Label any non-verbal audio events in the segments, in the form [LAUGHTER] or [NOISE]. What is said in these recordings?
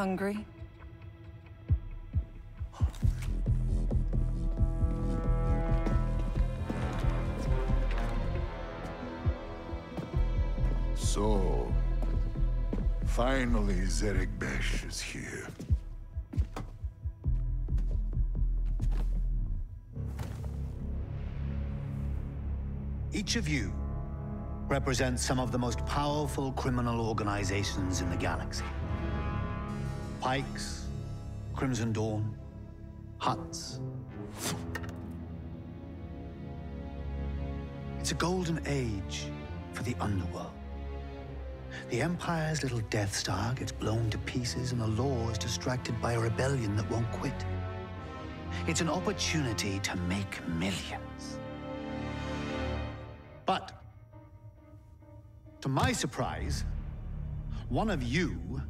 hungry? So, finally Zerek Besh is here. Each of you represents some of the most powerful criminal organizations in the galaxy. Pikes, Crimson Dawn, Hutts. It's a golden age for the underworld. The Empire's little Death Star gets blown to pieces and the law is distracted by a rebellion that won't quit. It's an opportunity to make millions. But, to my surprise, one of you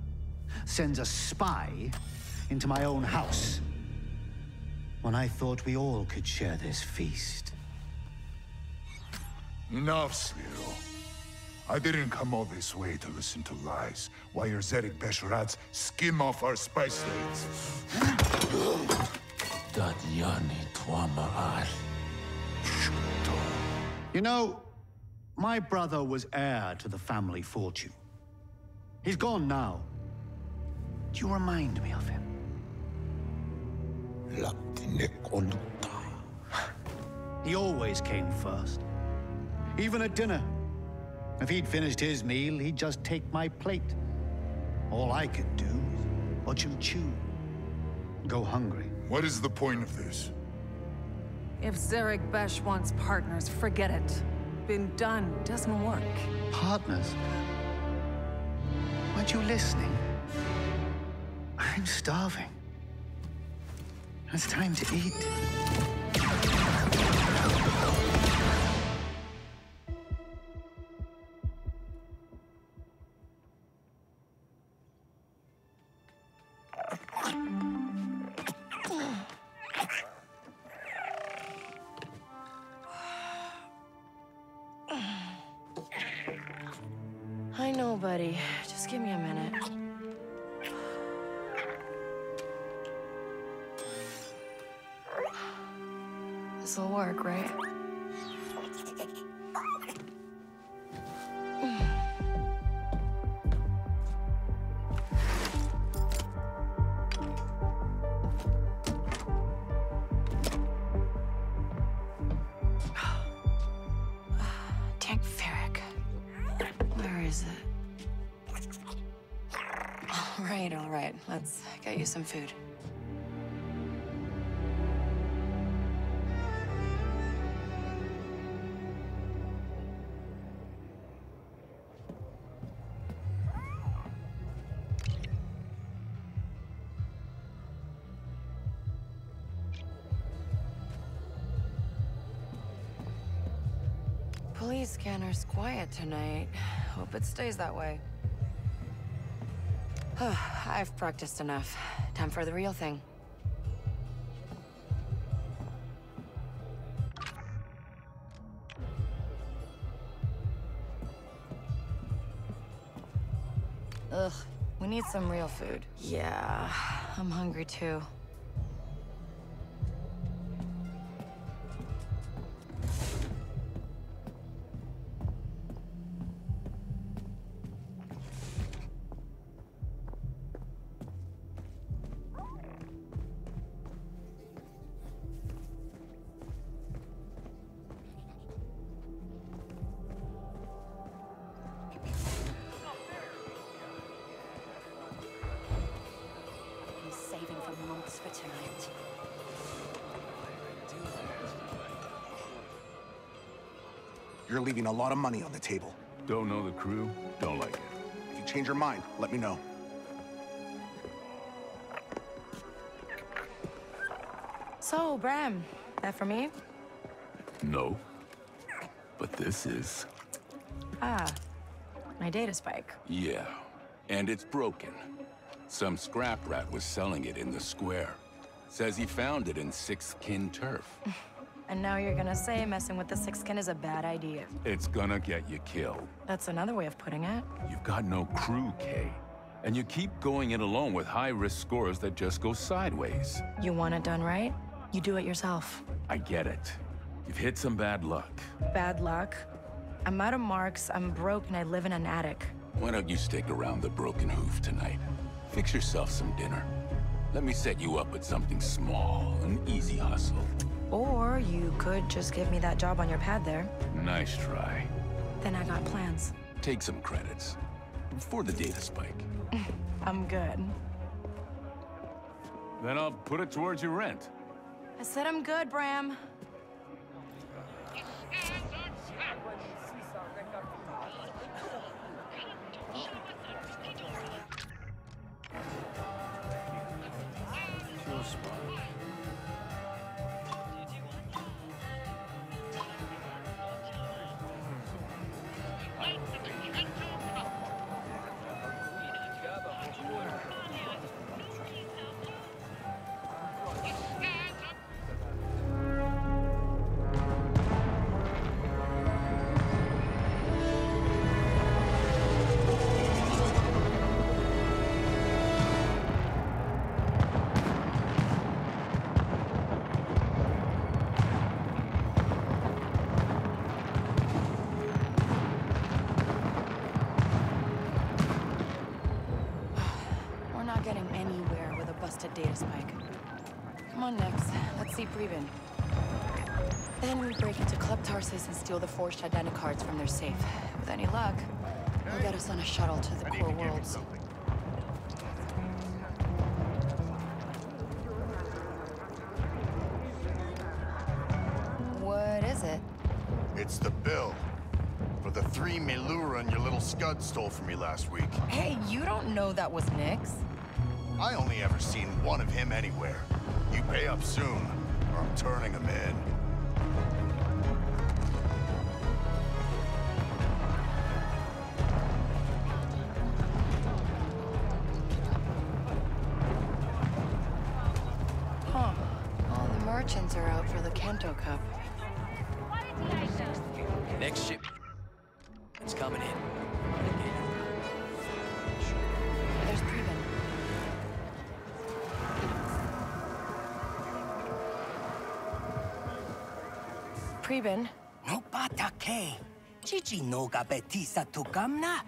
sends a spy into my own house when I thought we all could share this feast. Enough, Sliro. I didn't come all this way to listen to lies, while your Zerek Beshrats skim off our spice lanes. Dadyani Tuamaal. You know, my brother was heir to the family fortune. He's gone now. Do you remind me of him? He always came first. Even at dinner. If he'd finished his meal, he'd just take my plate. All I could do was watch him chew. Go hungry. What is the point of this? If Zerek Besh wants partners, forget it. Been done, doesn't work. Partners? Weren't you listening? I'm starving. It's time to eat. Right. Let's get you some food. Police scanner's quiet tonight. Hope it stays that way. [SIGHS] I've practiced enough. Time for the real thing. Ugh, we need some real food. Yeah, I'm hungry too. Lot of money on the table. Don't know the crew, don't like it. If you change your mind, let me know. So, Bram, that for me? No. But this is. Ah, my data spike. Yeah. And it's broken. Some scrap rat was selling it in the square. Says he found it in Sixth Kin turf. [LAUGHS] And now you're gonna say messing with the sixkin is a bad idea. It's gonna get you killed. That's another way of putting it. You've got no crew, Kay. And you keep going it alone with high-risk scores that just go sideways. You want it done right? You do it yourself. I get it. You've hit some bad luck. Bad luck. I'm out of marks, I'm broke, and I live in an attic. Why don't you stick around the Broken Hoof tonight? Fix yourself some dinner. Let me set you up with something small, an easy hustle. Or you could just give me that job on your pad there. Nice try. Then I got plans. Take some credits. For the data spike. [LAUGHS] I'm good. Then I'll put it towards your rent. I said I'm good, Bram. Tarsus and steal the forged identity cards from their safe. With any luck, we'll get us on a shuttle to the core worlds. What is it? It's the bill. For the three Meluran your little scud stole from me last week. Hey, you don't know that was Nix. I only ever seen one of him anywhere. You pay up soon, or I'm turning him in. Chichi no gabetisa tukamna.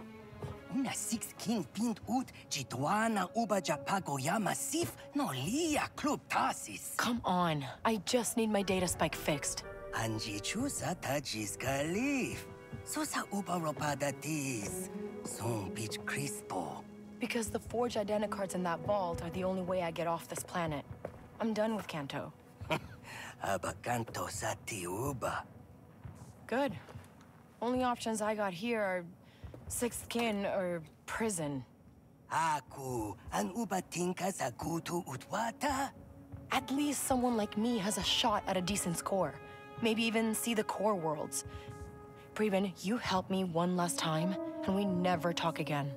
Una six kin pint ut chituana uba japagoyama sif no lia club tasis. come on. I just need my data spike fixed. Anji chusa tajis galif. Susa uba ropada tis. Son pitch crispo. Because the forged identicards in that vault are the only way I get off this planet. I'm done with Canto. [LAUGHS] Abakanto sati uba. Good. Only options I got here are sixth kin or prison. Aku an uba tinka sa utwata. At least someone like me has a shot at a decent score. Maybe even see the core worlds. Preben, you help me one last time, and we never talk again.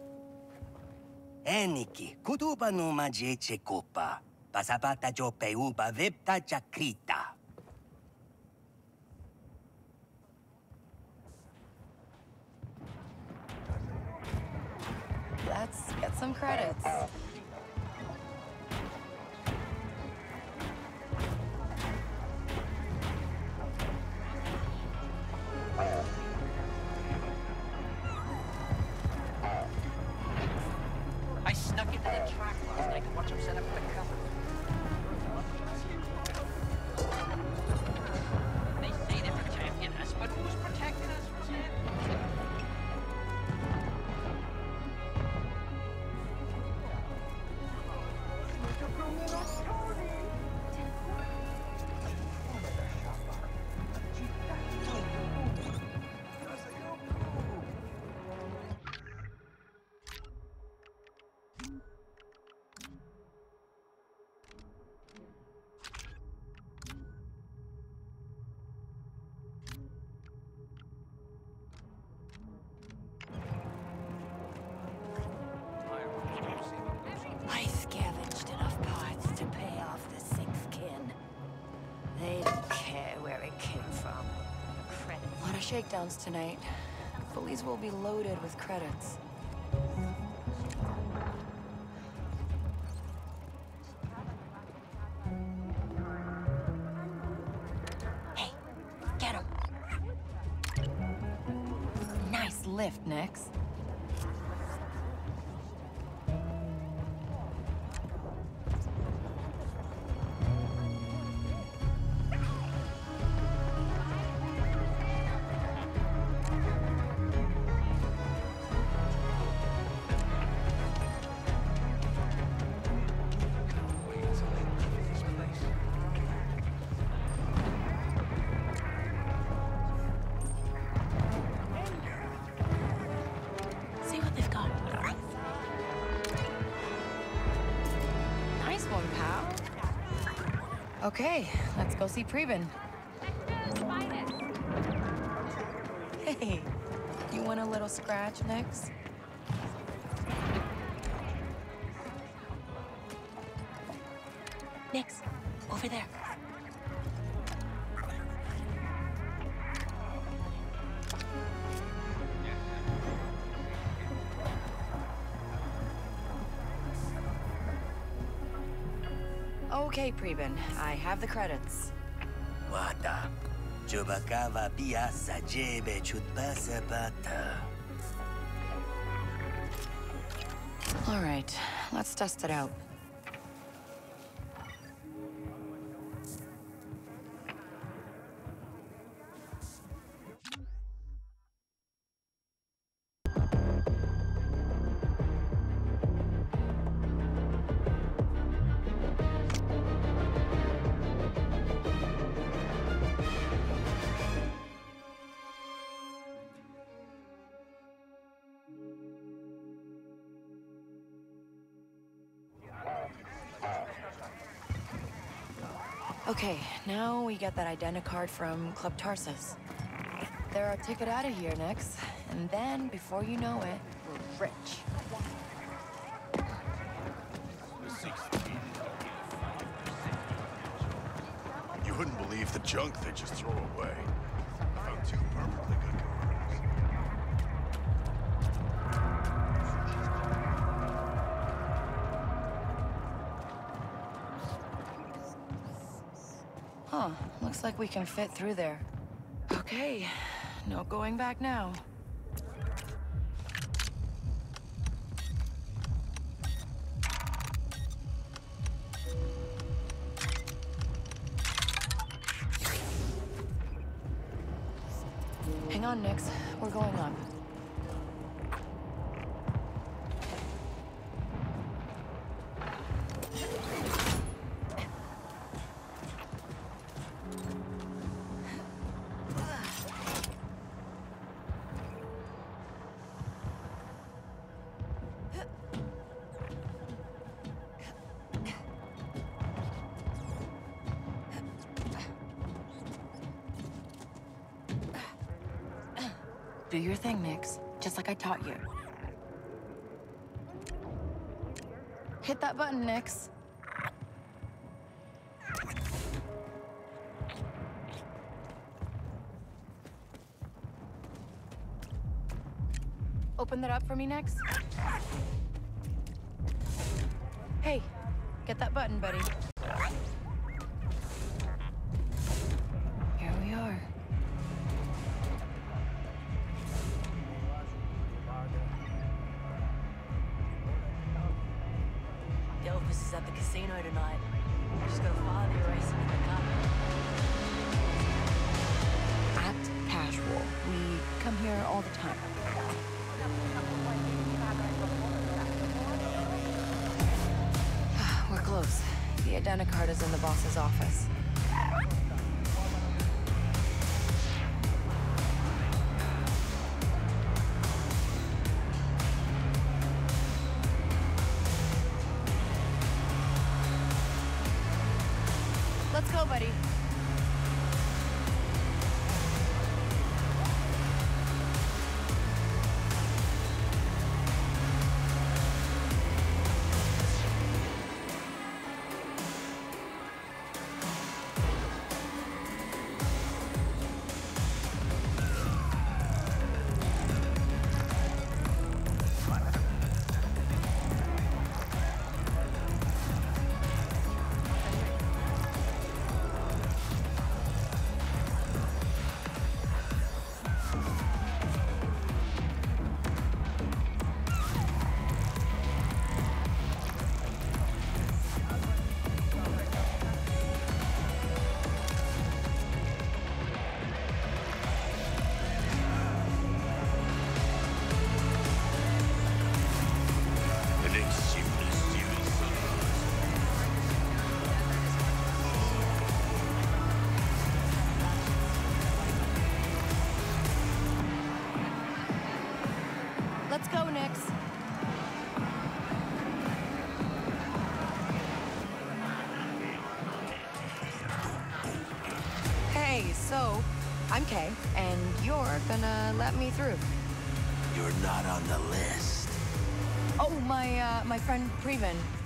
Eniki, kutuba numa jeche kopa. Pasabata jo peuba vipta jakrita. Some credits. Shakedowns tonight. Police will be loaded with credits. Okay, let's go see Preben. Hey, you want a little scratch next? Nix, Okay, Preben, I have the credits. Wata. Chubakava piasa jebe chutpasa. All right, let's test it out. We get that identicard from Club Tarsus. They're our ticket out of here next, and then, before you know it, we're rich. You wouldn't believe the junk they just throw away. Huh, looks like we can fit through there. Okay, no going back now. Your thing, Nix. Just like I taught you. Hit that button, Nix. Open that up for me, Nix. Go, buddy.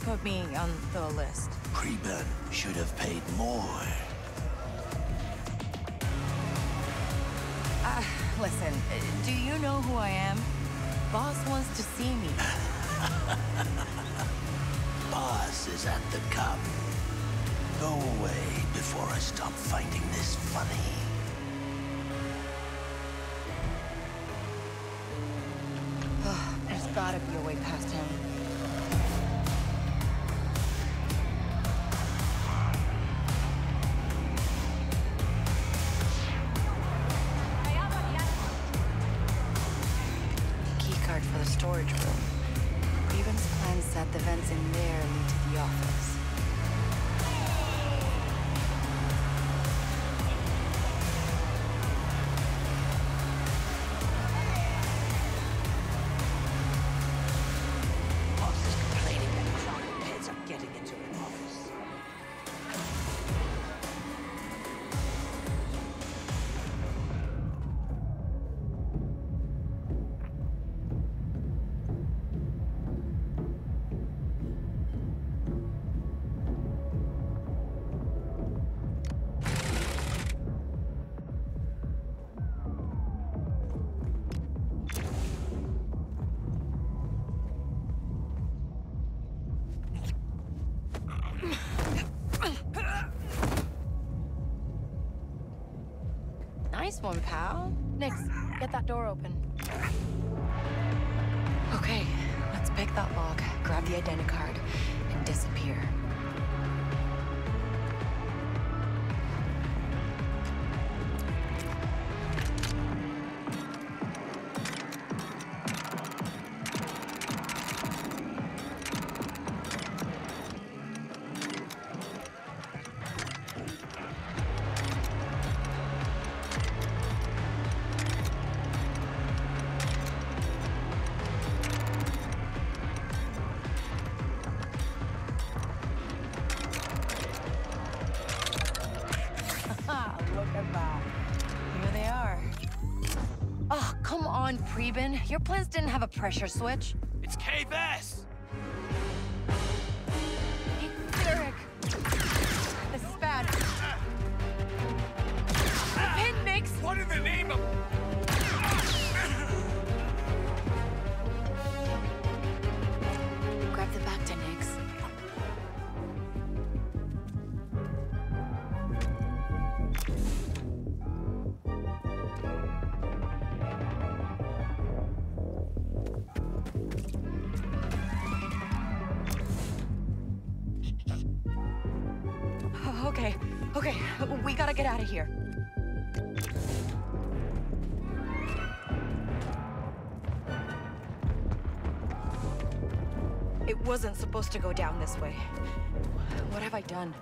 Put me on the list. Preben should have paid more. Uh, listen, do you know who I am? Boss wants to see me. [LAUGHS] Boss is at the cup. Go away before I stop finding this funny. There's gotta be a way past him. One, pal. Nix, get that door open. Okay, let's pick that lock, grab the identicard, and disappear. Here they are. Oh, come on, Preben. Your plans didn't have a pressure switch. To go down this way. What have I done?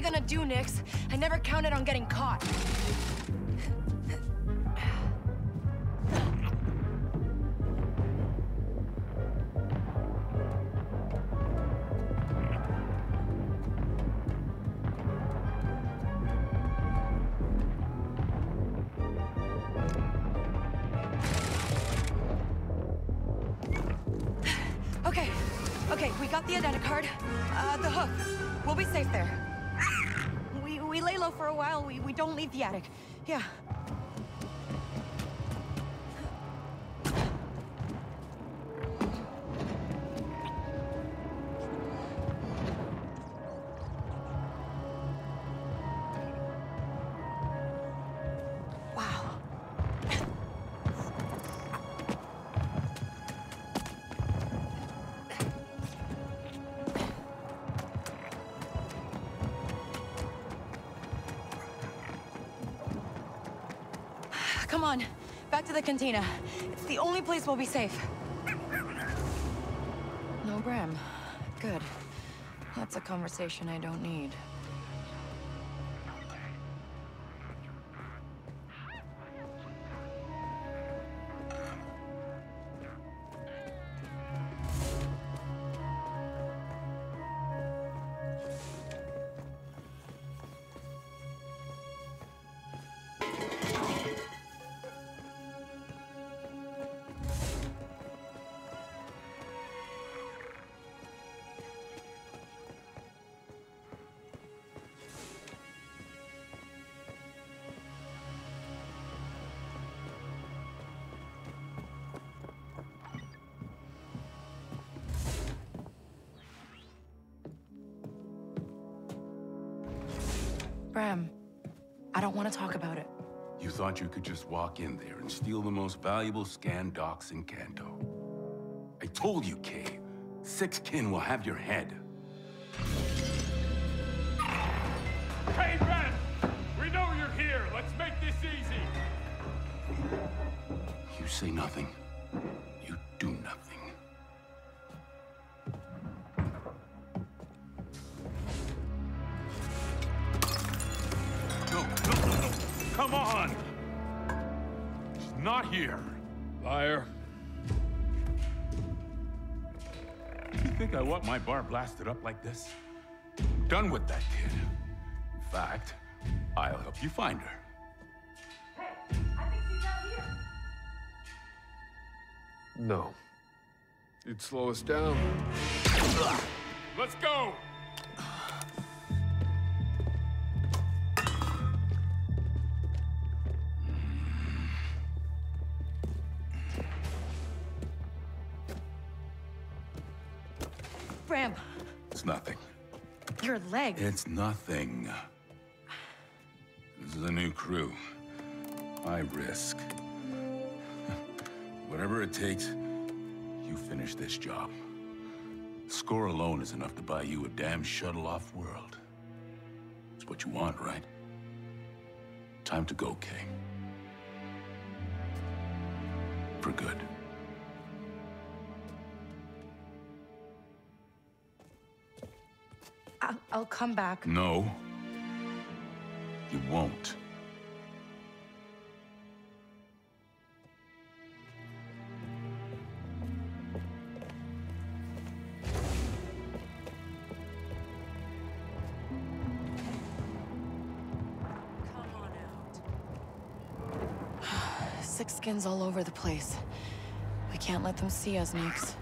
We gonna do, Nix? I never counted on getting caught. We don't leave the attic. Yeah. Come on, back to the cantina. It's the only place we'll be safe. No Bram. Good. That's a conversation I don't need. You could just walk in there and steal the most valuable scan docs in Canto. I told you, Kay. Six kin will have your head. Not here. Liar. You think I want my bar blasted up like this? I'm done with that kid. In fact, I'll help you find her. No. You'd slow us down. Let's go! Bram, It's nothing. your leg. It's nothing. This is a new crew. I risk. [LAUGHS] Whatever it takes, you finish this job. Score alone is enough to buy you a damn shuttle-off world. It's what you want, right? Time to go, Kay. For good. I'll, I'll come back. No. You won't. [SIGHS] Six skins all over the place. We can't let them see us, Nix.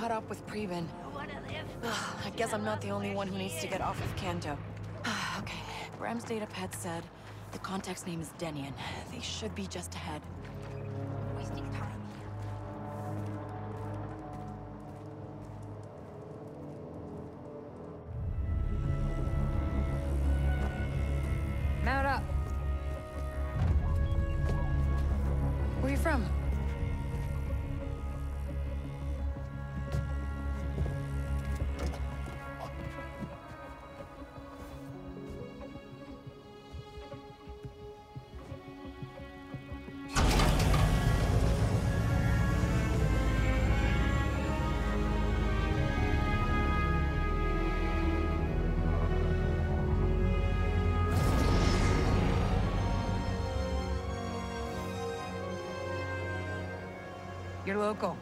Caught up with Preben. [SIGHS] I guess I'm not the only one who needs to get off of Canto. [SIGHS] okay, Bram's datapad said the contact's name is Denian. They should be just You're local.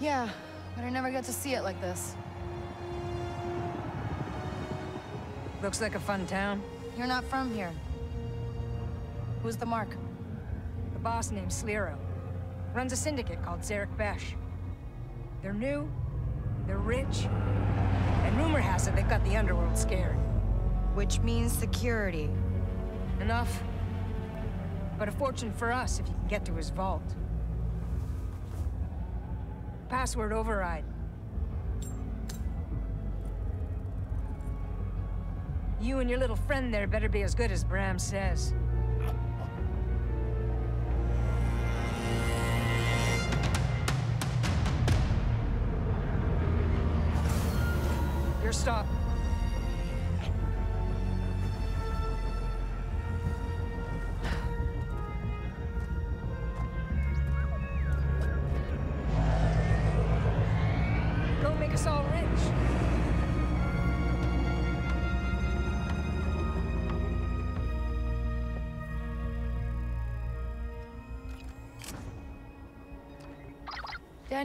Yeah, but I never get to see it like this. Looks like a fun town. You're not from here. Who's the mark? The boss named Sliro. Runs a syndicate called Zerek Besh. They're new, they're rich, and rumor has it they've got the underworld scared. Which means security. Enough. But a fortune for us if you can get to his vault. Password override. You and your little friend there better be as good as Bram says. You're stop.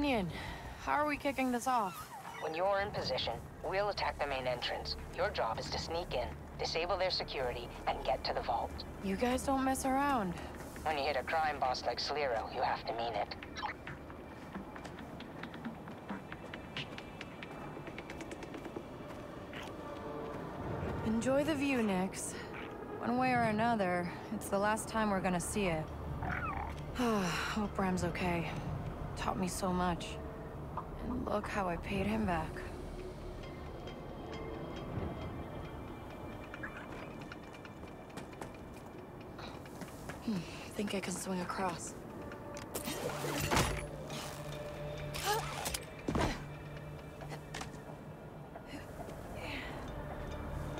Denian, how are we kicking this off? When you're in position, we'll attack the main entrance. Your job is to sneak in, disable their security, and get to the vault. You guys don't mess around. When you hit a crime boss like Sliro, you have to mean it. Enjoy the view, Nix. One way or another, it's the last time we're gonna see it. [SIGHS] Hope Bram's okay. Taught me so much. And look how I paid him back. Hmm, think I can swing across.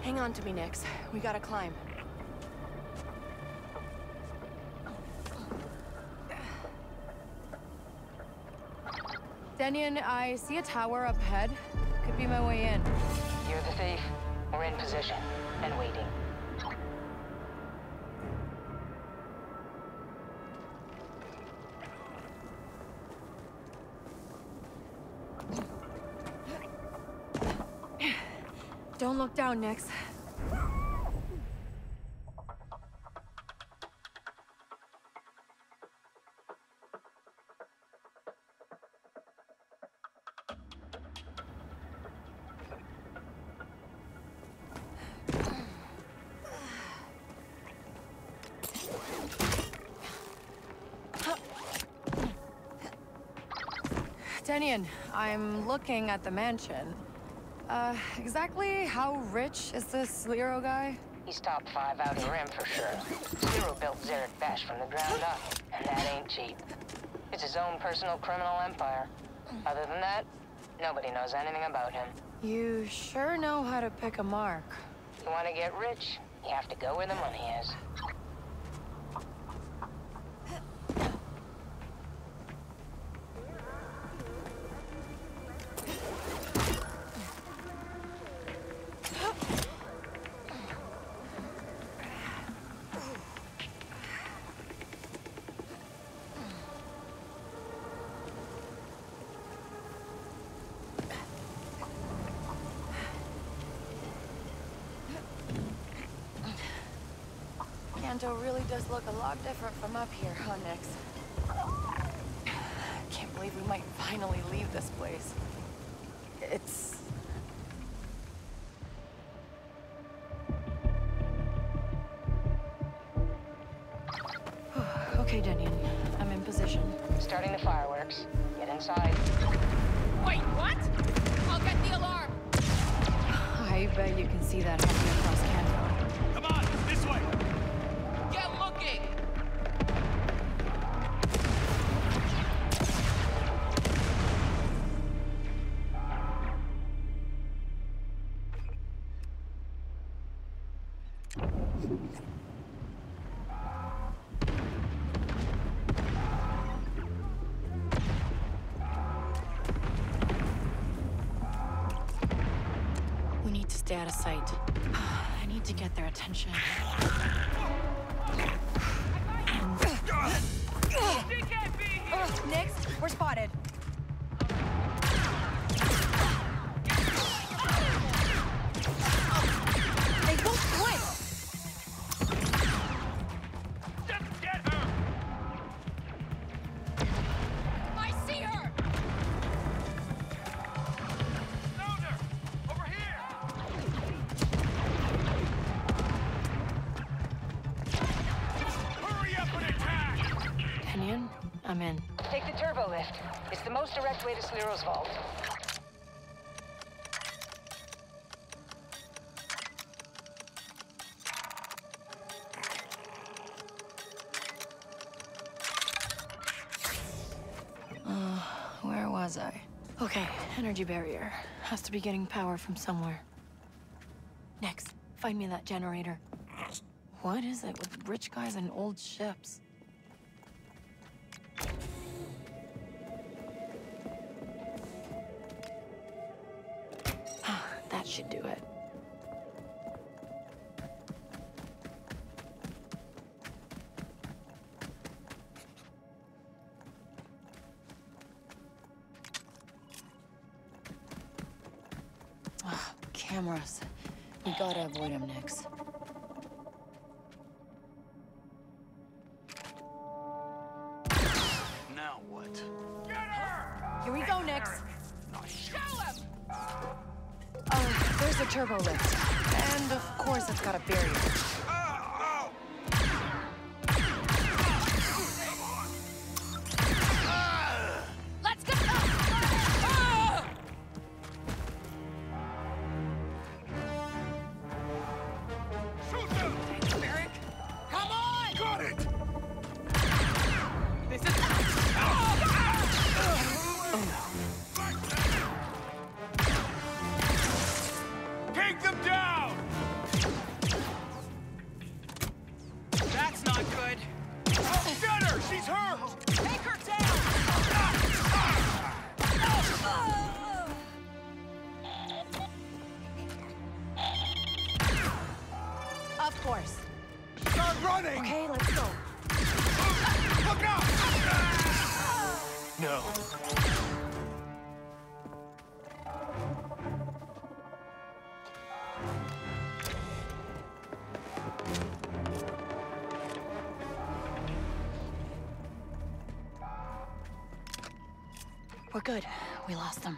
Hang on to me, Nix. We gotta climb. Denian, I see a tower up ahead. Could be my way in. You're the thief. We're in position and waiting. Don't look down, Nix. Denian, I'm looking at the mansion. Uh, exactly how rich is this Sliro guy? He's top five Outer Rim for sure. Sliro built Zerek Besh from the ground up, and that ain't cheap. It's his own personal criminal empire. Other than that, nobody knows anything about him. You sure know how to pick a mark. You want to get rich, you have to go where the money is. Canto really does look a lot different from up here, huh, Nix? Can't believe we might finally leave this place. It's... out of sight. [SIGHS] I need to get their attention. It's the most direct way to Sliro's vault. Uh, where was I? Okay, energy barrier. Has to be getting power from somewhere. Next, find me that generator. What is it with rich guys and old ships? Lift. And of course it's got a barrier. Running! Okay, let's go. Look out! No. We're good. We lost them.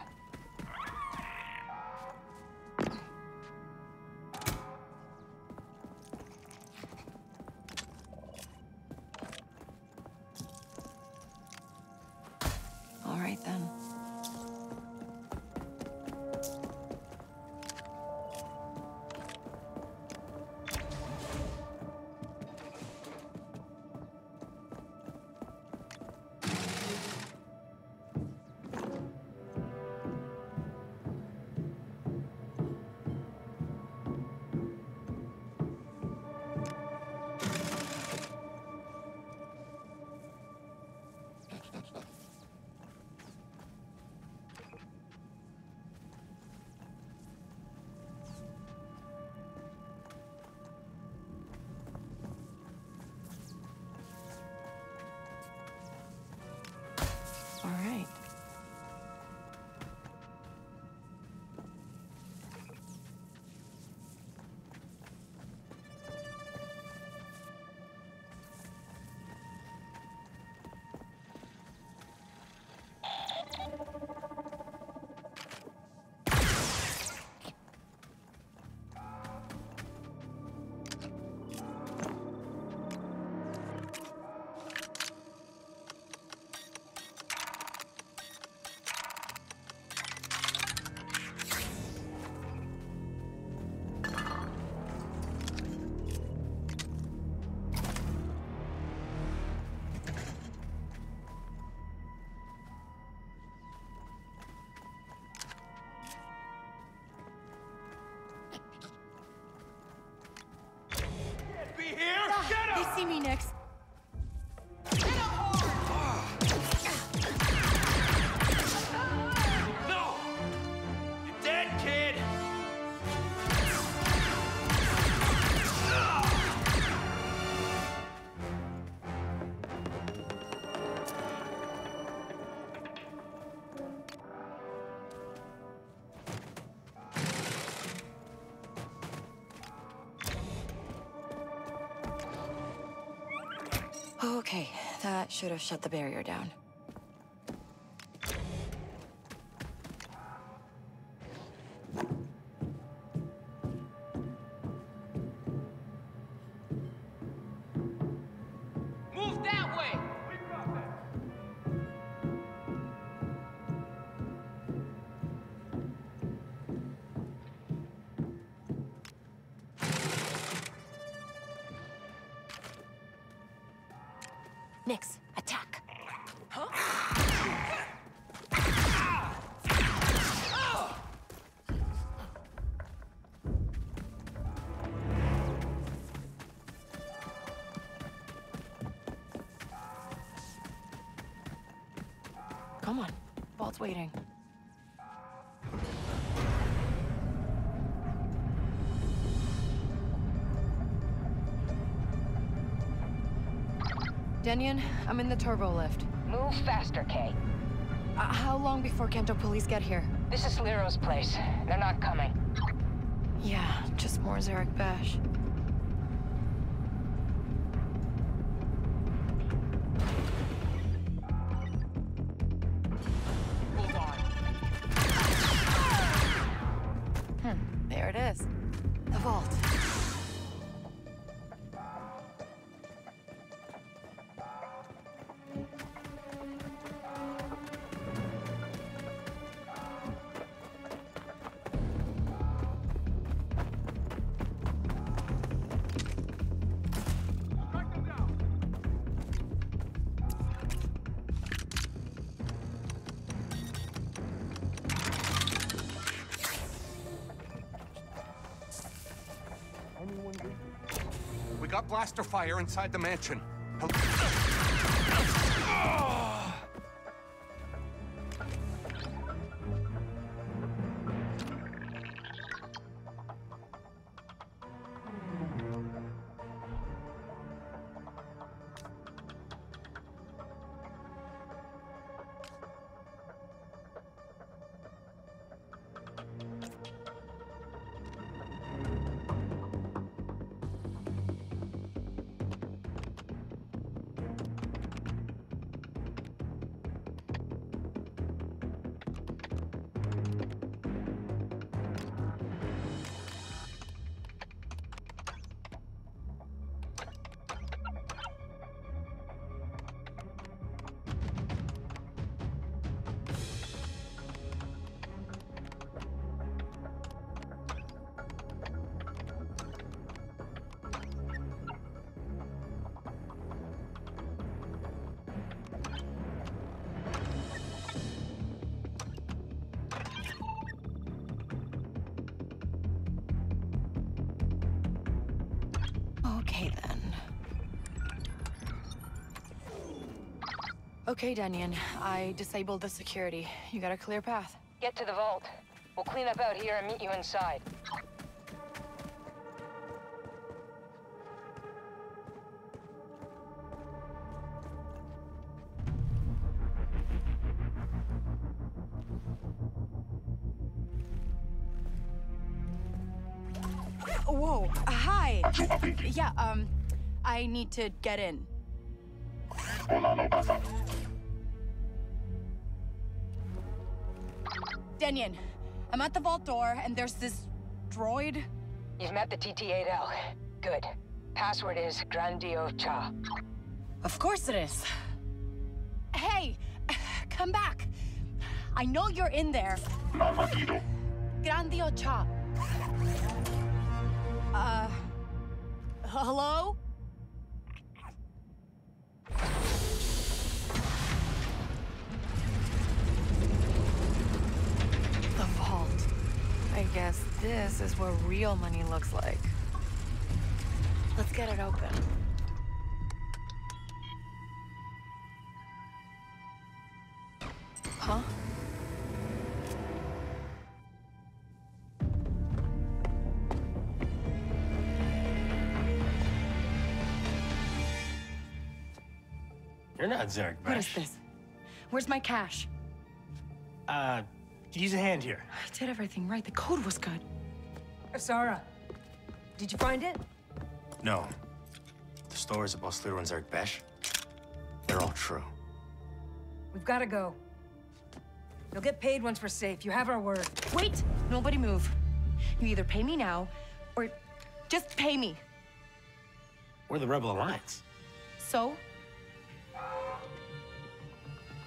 Okay, that should have shut the barrier down. I'm in the turbo lift. Move faster, Kay. Uh, how long before Canto police get here? This is Sliro's place. They're not coming. Yeah, just more Zerek Besh. Blaster fire inside the mansion. Okay Okay, Denyon. I disabled the security. You got a clear path. Get to the vault. We'll clean up out here and meet you inside. Whoa, hi. Yeah, um, I need to get in. Denyon, I'm at the vault door and there's this droid. You've met the TT-8L. Good. Password is Grandio Cha. Of course it is. Hey, [SIGHS] come back. I know you're in there. Grandio Cha. Uh, hello? Guess this is what real money looks like. Let's get it open. Huh? You're not Zerek What is this? Where's my cash? Uh, use a hand here. I did everything right. The code was good. Asara, did you find it? No. The stories about Sliro and Zerek Besh. they're all true. We've got to go. You'll get paid once we're safe. You have our word. Wait! Nobody move. You either pay me now, or just pay me. We're the Rebel Alliance. So?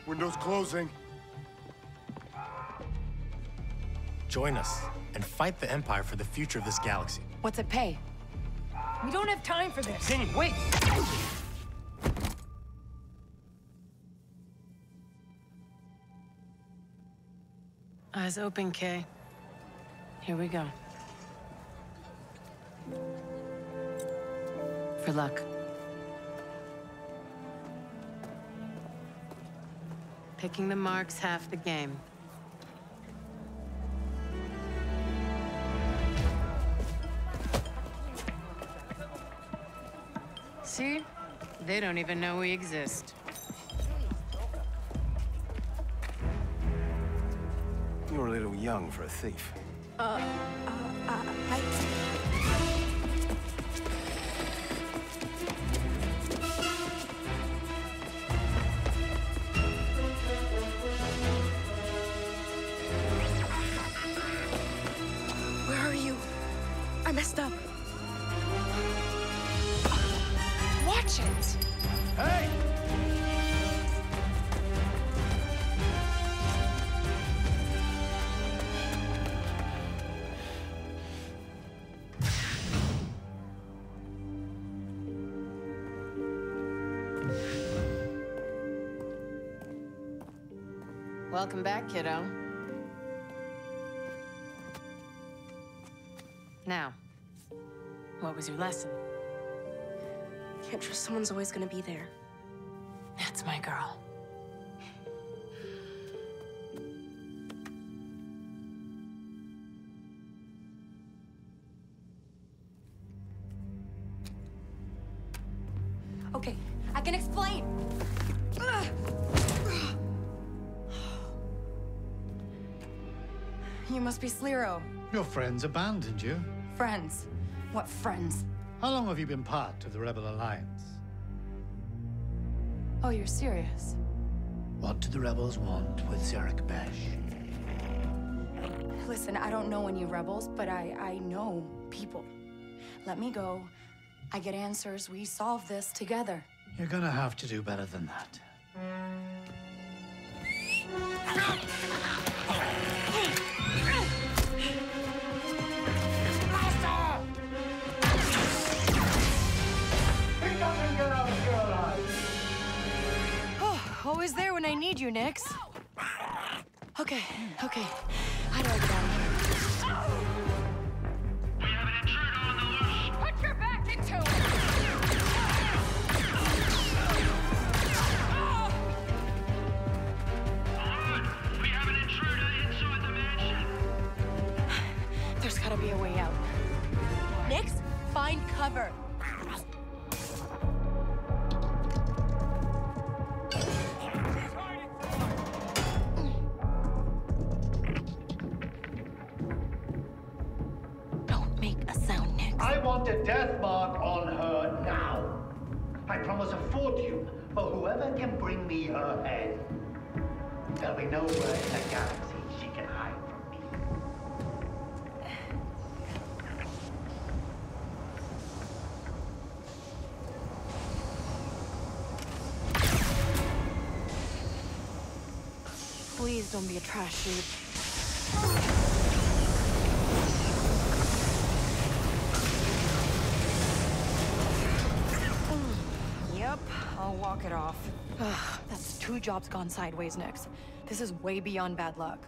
Windows closing. Join us and fight the Empire for the future of this galaxy. What's it pay? We don't have time for this. Kenny, wait! Eyes open, Kay. Here we go. For luck. Picking the mark's half the game. They don't even know we exist. You're a little young for a thief. Uh, uh, uh, I... Welcome back, kiddo. Now, what was your lesson? Can't trust someone's always gonna be there. That's my girl. Your friends abandoned you. Friends. What friends? How long have you been part of the Rebel Alliance? Oh, you're serious? What do the rebels want with Zerek Besh? Listen, I don't know any rebels, but I, I know people. Let me go. I get answers. We solve this together. You're gonna have to do better than that. Always there when I need you, Nix. Okay, okay. How do I get out of here? Put your back into it! We have an intruder inside the mansion. There's gotta be a way out. Nix, find cover. I want a death mark on her now. I promise a fortune for whoever can bring me her head. There'll be nowhere in the galaxy she can hide from me. Please don't be a trash chute. Yep, I'll walk it off. Ugh, [SIGHS] That's two jobs gone sideways, Nix. This is way beyond bad luck.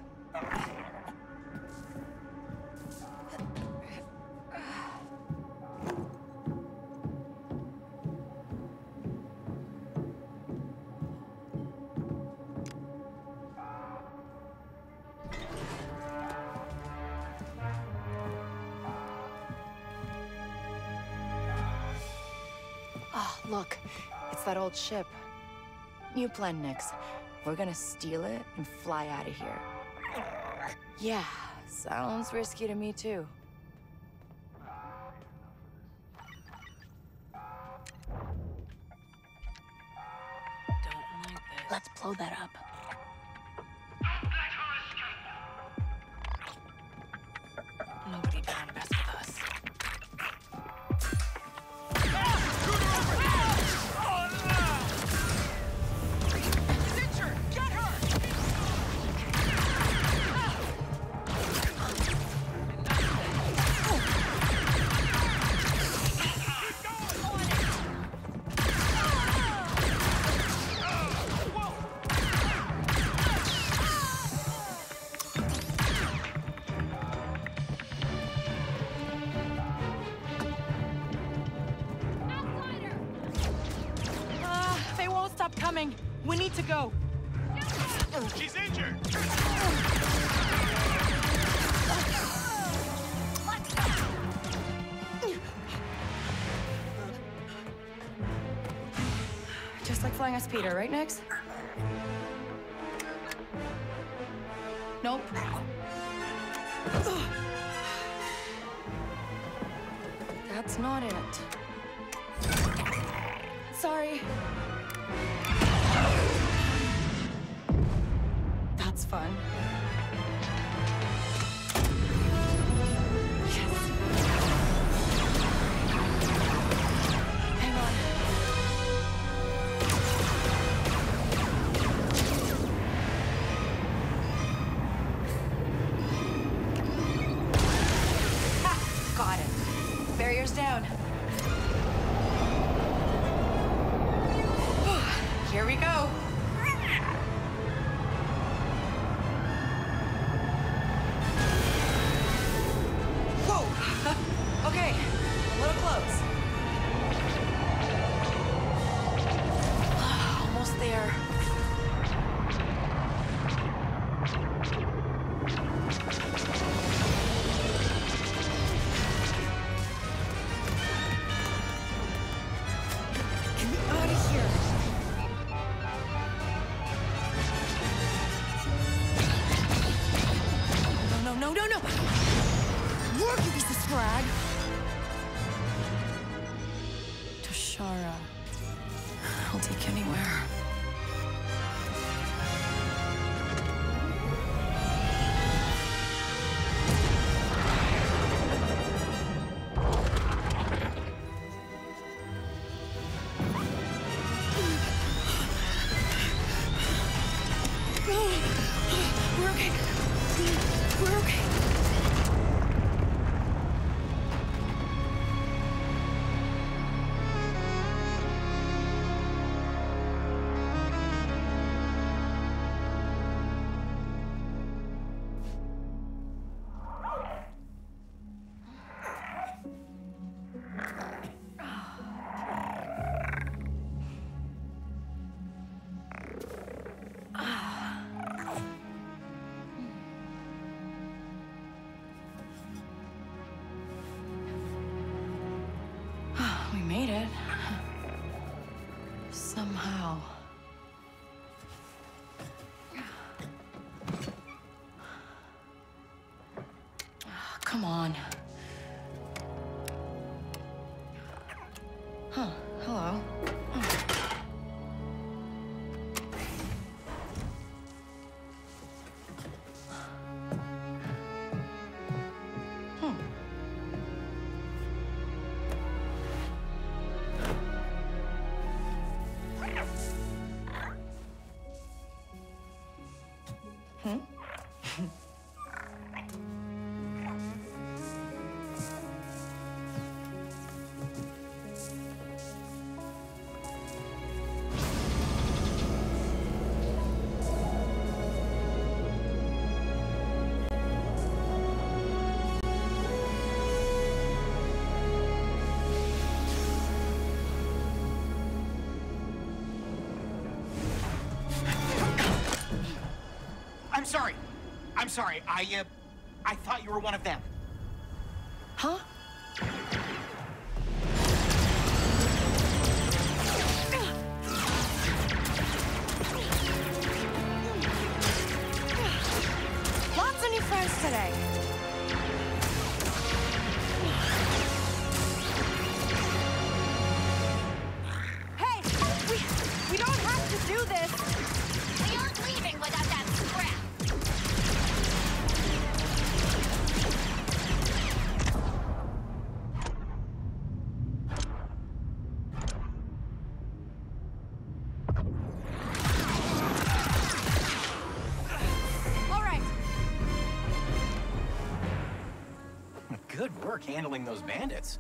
old ship. New plan, Nix. We're gonna steal it and fly out of here. Yeah, sounds risky to me too. Like Let's blow that up. need to go. She's injured. Just like flying a speeder, right, Nix? Toshara. I'll take anywhere. sorry. I'm sorry. I, uh, I thought you were one of them. Huh?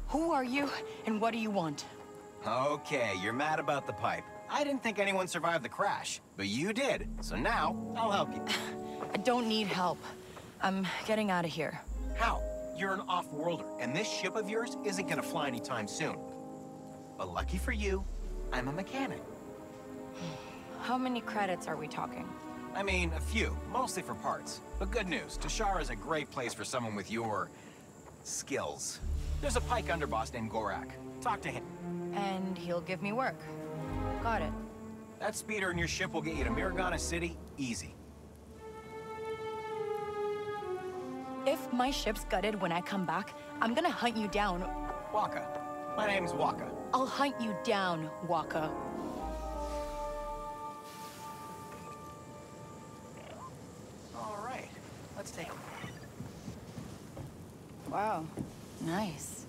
Who are you, and what do you want? Okay, you're mad about the pipe. I didn't think anyone survived the crash, but you did. So now, I'll help you. [SIGHS] I don't need help. I'm getting out of here. How? You're an off-worlder, and this ship of yours isn't gonna fly anytime soon. But lucky for you, I'm a mechanic. [SIGHS] How many credits are we talking? I mean, a few, mostly for parts. But good news, Toshara is a great place for someone with your... skills. There's a pike underboss named Gorak. Talk to him. And he'll give me work. Got it. That speeder in your ship will get you to Mirogana City easy. If my ship's gutted when I come back, I'm gonna hunt you down. Waka. My name's Waka. I'll hunt you down, Waka. All right, let's take a look. Wow, nice.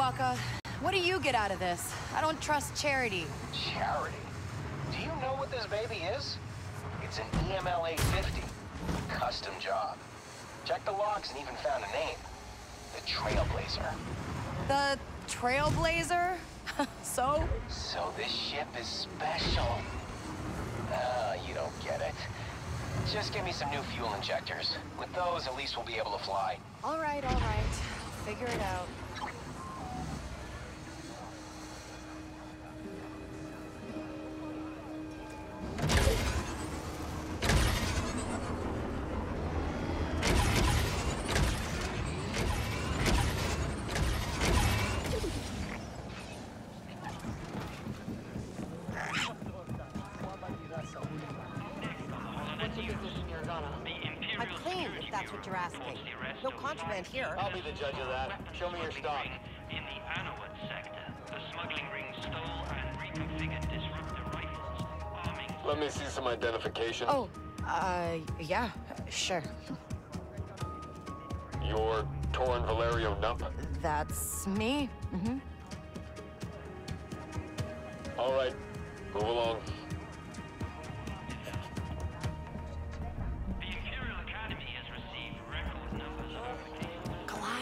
Waka. What do you get out of this? I don't trust Charity. Charity? Do you know what this baby is? It's an EMLA 50. Custom job. Checked the logs and even found a name. The Trailblazer. The Trailblazer? [LAUGHS] so? So this ship is special. Ah, you don't get it. Just give me some new fuel injectors. With those, at least we'll be able to fly. All right, all right. Figure it out. I'll be the judge of that. Show me your stock. In the Anowat sector, the smuggling ring stole and reconfigured disruptor rifles, arming Let me see some identification. Oh, uh, yeah, sure. You're Torin Valerio Nup. That's me. Mm-hmm. All right, move along.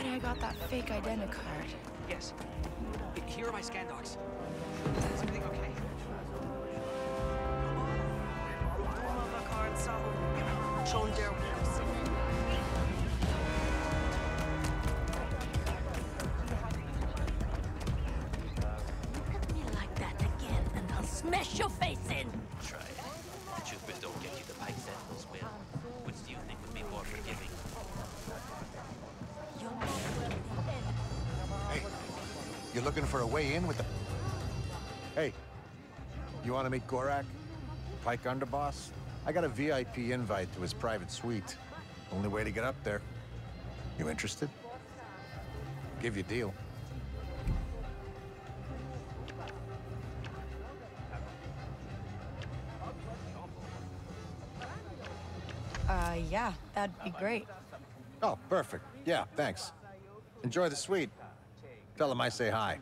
Glad I got that fake identi card. Yes. Here are my scan docs. Is everything okay? Schon der Look at me looking for a way in with the... Hey, you want to meet Gorak? Pike Underboss? I got a VIP invite to his private suite. Only way to get up there. You interested? Give you a deal. Uh, yeah, that'd be great. Oh, perfect. Yeah, thanks. Enjoy the suite. Tell him I say hi.